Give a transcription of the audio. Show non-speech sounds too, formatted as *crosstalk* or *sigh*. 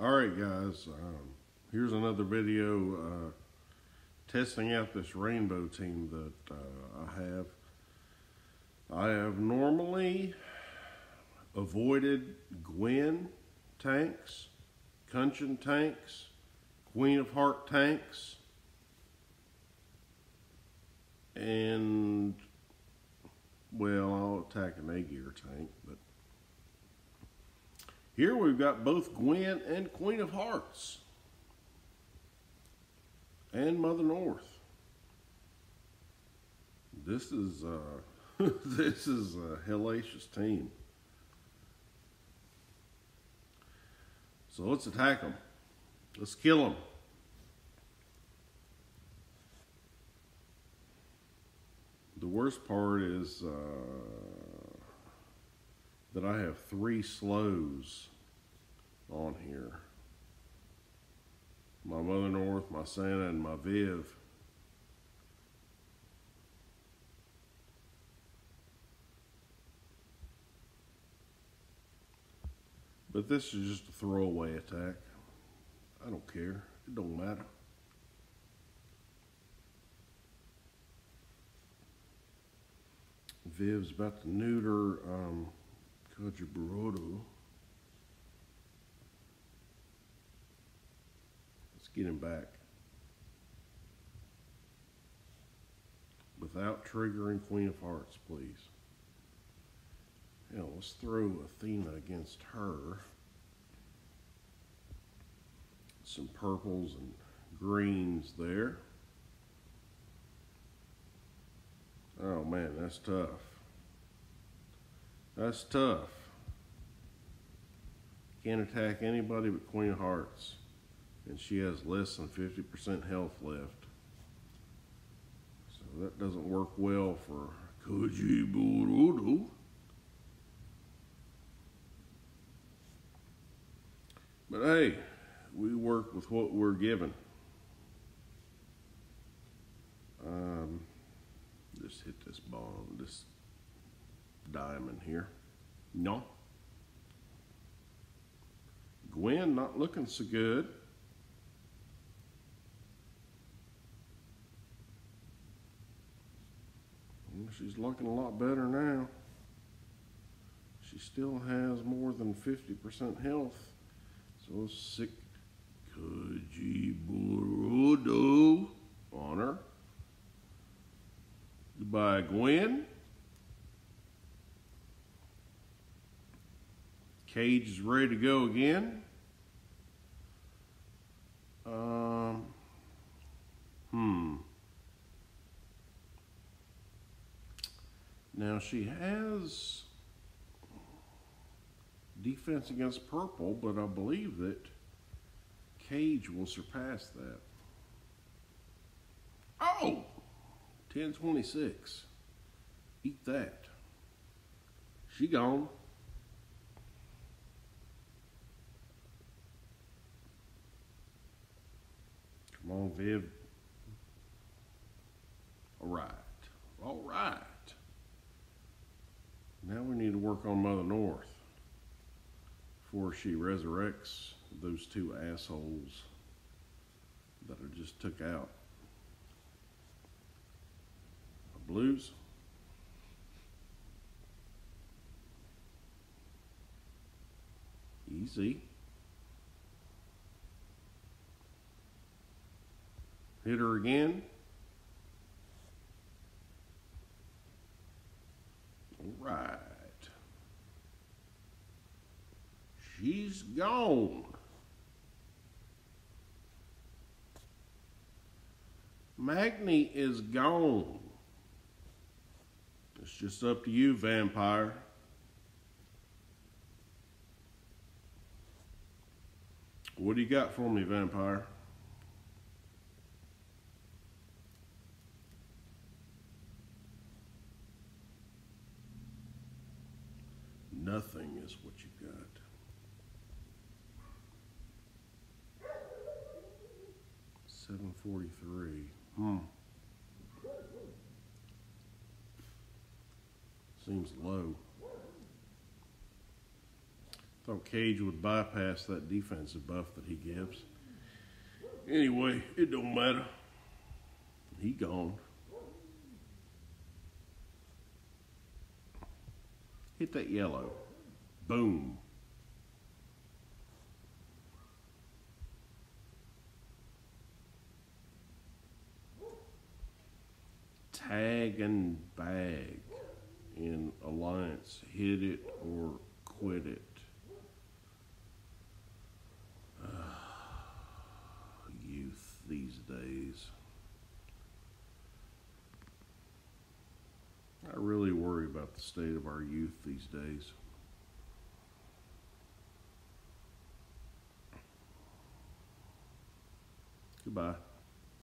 All right, guys. Um, here's another video uh, testing out this rainbow team that uh, I have. I have normally avoided Gwen tanks, Kunchen tanks, Queen of Heart tanks, and well, I'll attack an Aegir tank, but here we've got both Gwen and Queen of Hearts. And Mother North. This is uh *laughs* this is a hellacious team. So let's attack them. Let's kill them. The worst part is uh, that I have three slows on here. My Mother North, my Santa, and my Viv. But this is just a throwaway attack. I don't care. It don't matter. Viv's about to neuter um, Kageburado. Let's get him back. Without triggering Queen of Hearts, please. Now let's throw Athena against her. Some purples and greens there. Oh man, that's tough. That's tough. Can't attack anybody but Queen of Hearts. And she has less than 50% health left. So that doesn't work well for Kageburado. But hey, we work with what we're given. Um, just hit this ball, this diamond here. No. Gwen not looking so good. She's looking a lot better now. She still has more than 50% health. So sick Kageburado on her. Goodbye, Gwen. Cage is ready to go again. Um, hmm. Now she has defense against purple, but I believe that Cage will surpass that. Oh! 1026. Eat that. She gone. Viv. All right. All right. Now we need to work on Mother North before she resurrects those two assholes that I just took out. Blues. Easy. Hit her again. All right. She's gone. Magni is gone. It's just up to you, vampire. What do you got for me, vampire? Nothing is what you got. Seven forty-three. Hmm. Seems low. Thought Cage would bypass that defensive buff that he gives. Anyway, it don't matter. He gone. Hit that yellow. Boom. Tag and bag in Alliance. Hit it or quit it. Ah, youth these days. I really worry about the state of our youth these days. Goodbye.